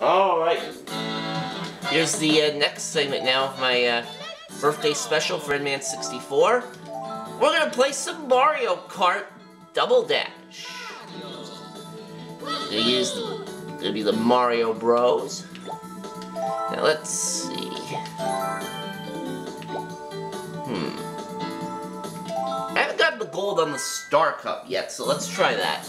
Alright. Here's the uh, next segment now of my uh, birthday special for NMan64. We're gonna play some Mario Kart Double Dash. Gonna use the, gonna be the Mario Bros. Now let's see. Hmm. I haven't gotten the gold on the Star Cup yet, so let's try that.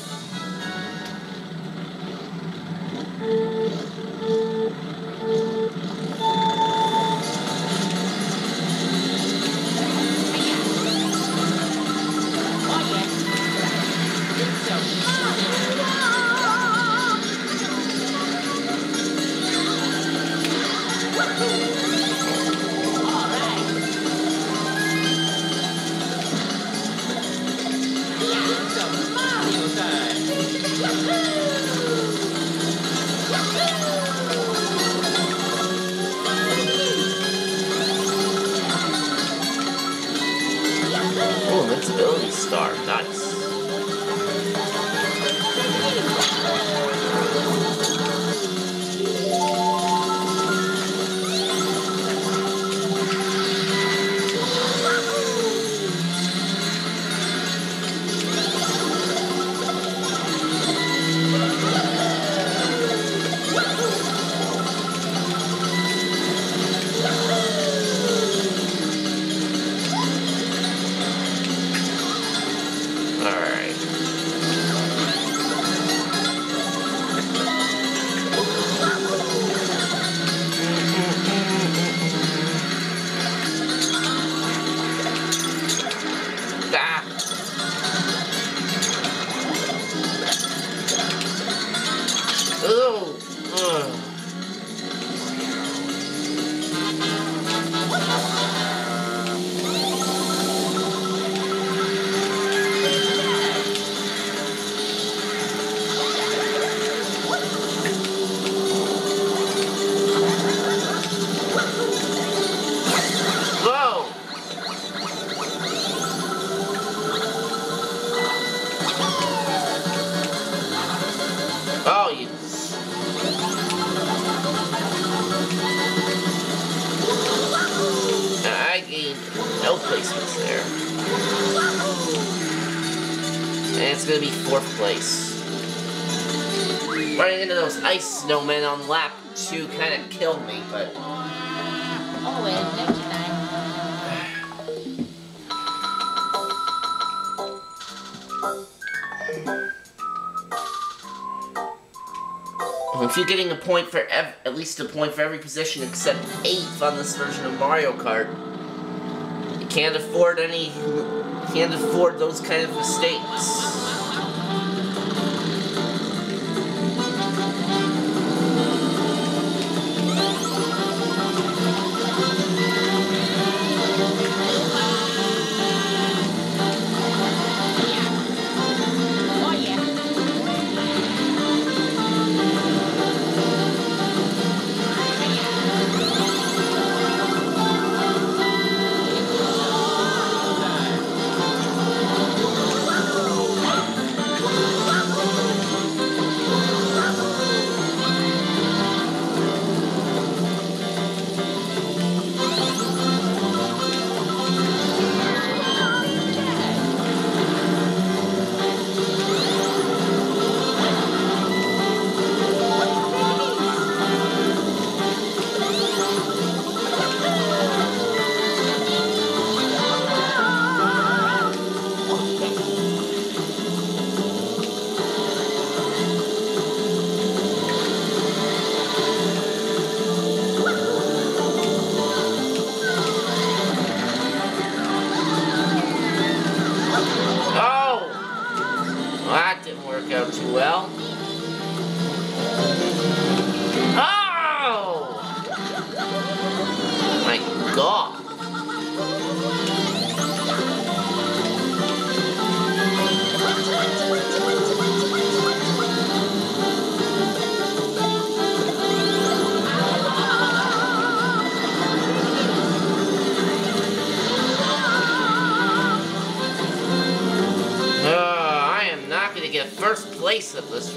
Placements there. And it's gonna be fourth place. Running into those ice snowmen on lap two kind of killed me, but Oh. If you're getting a point for at least a point for every position except eighth on this version of Mario Kart, can't afford any, can't afford those kind of mistakes. This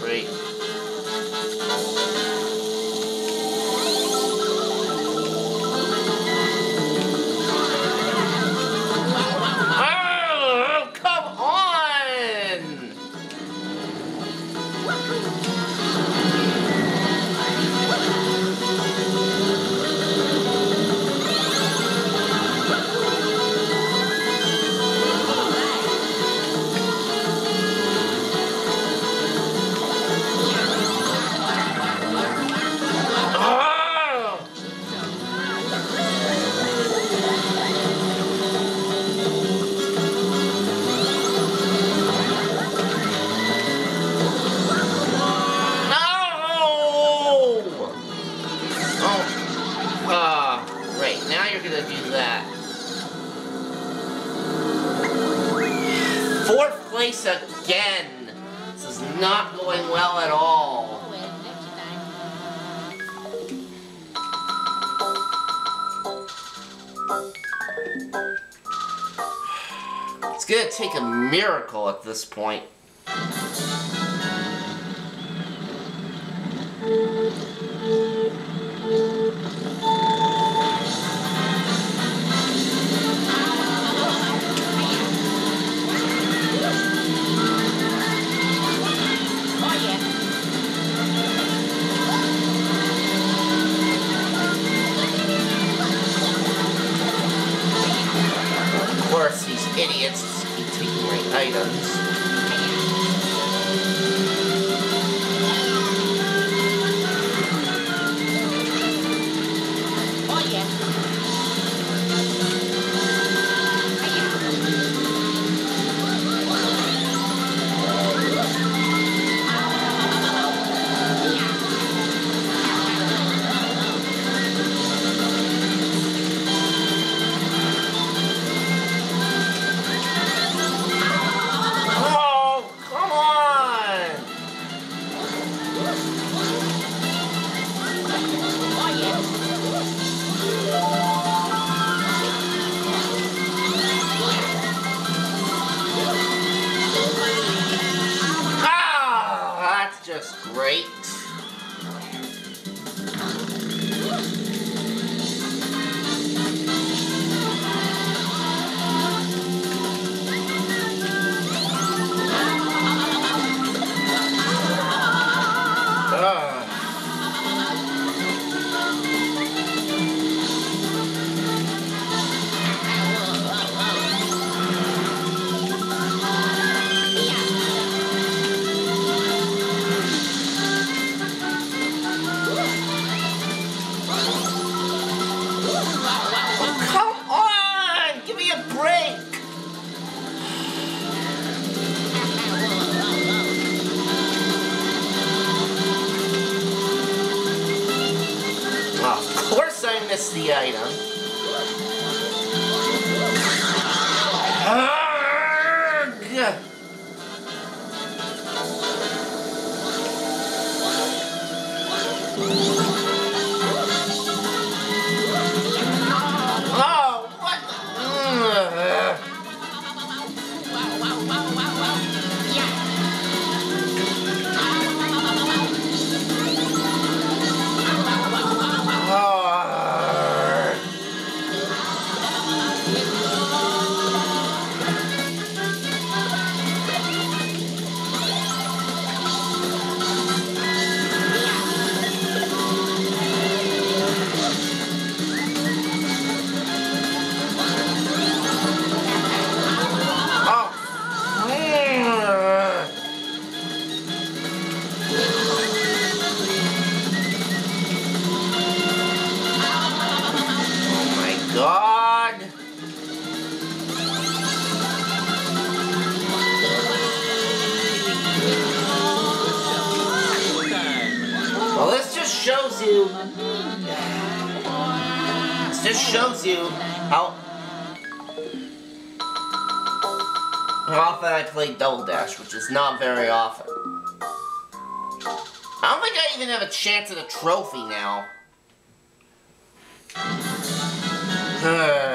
course again. This is not going well at all. It's gonna take a miracle at this point. Come on! Give me a break! of course I missed the item. Arrgh! Oh, god. Well, this just shows you. This just shows you how. How often I play Double Dash, which is not very often. I don't think I even have a chance at a trophy now. Uh.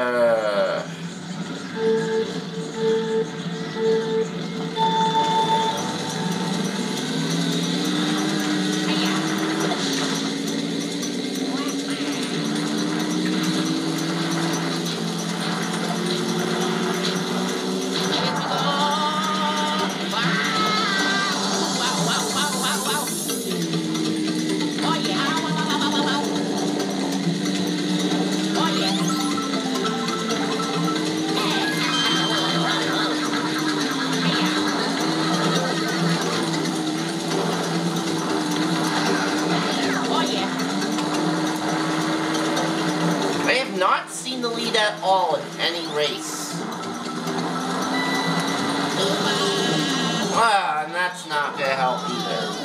Any race. Ah, and that's not gonna help either.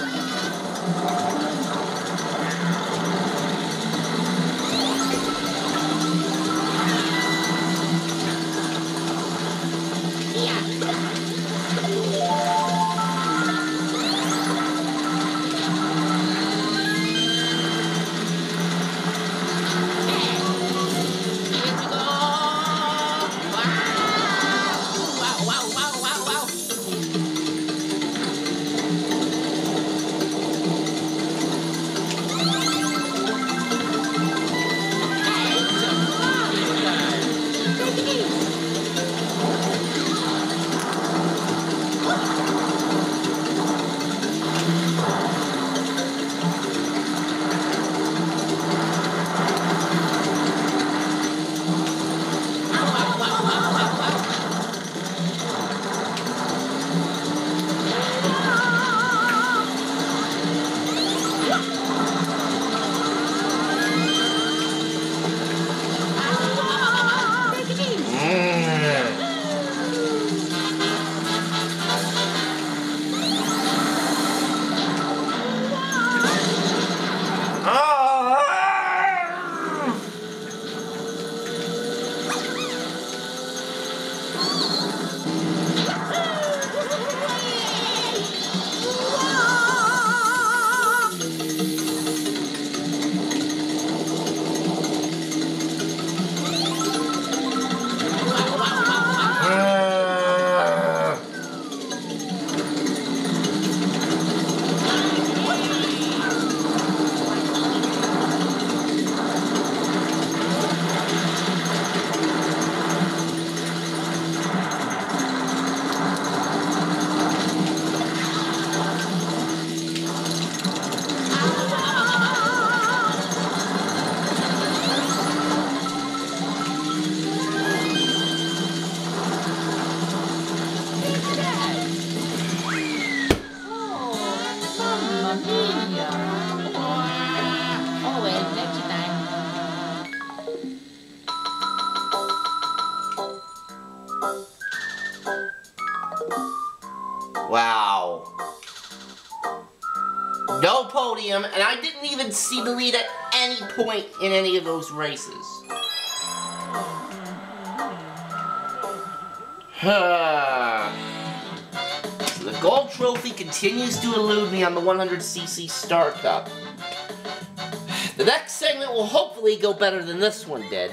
Wow. No podium, and I didn't even see the lead at any point in any of those races. The gold trophy continues to elude me on the 100cc Star Cup. The next segment will hopefully go better than this one did.